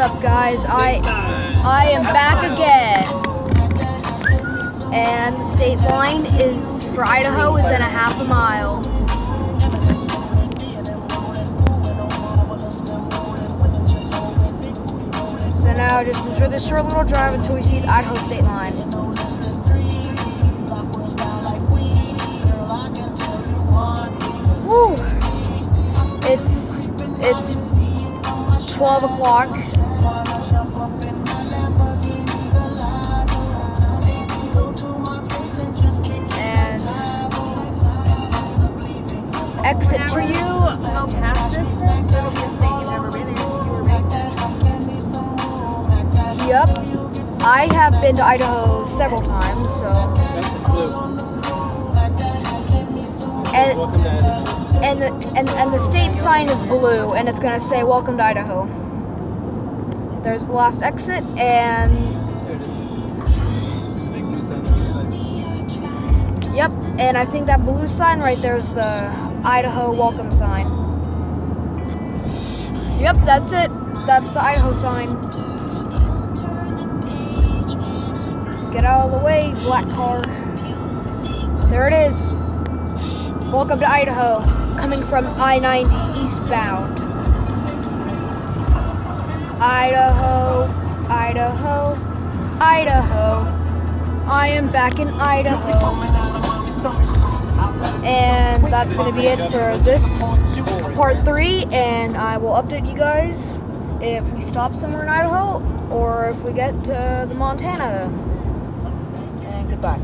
up, guys? I I am back again, and the state line is for Idaho is in a half a mile. So now just enjoy this short little drive until we see the Idaho state line. Woo! It's it's 12 o'clock. And exit for you. go past this, it'll be a state you've never been in. Yep. I have been to Idaho several times, so and Welcome to Idaho. And the and, and the state sign is blue and it's gonna say welcome to Idaho. There's the last exit and yep, and I think that blue sign right there is the Idaho welcome sign. Yep, that's it. That's the Idaho sign. Get out of the way, black car. There it is. Welcome to Idaho, coming from I 90 eastbound. Idaho, Idaho, Idaho. I am back in Idaho. And that's going to be it for this part three. And I will update you guys if we stop somewhere in Idaho or if we get to the Montana. And goodbye.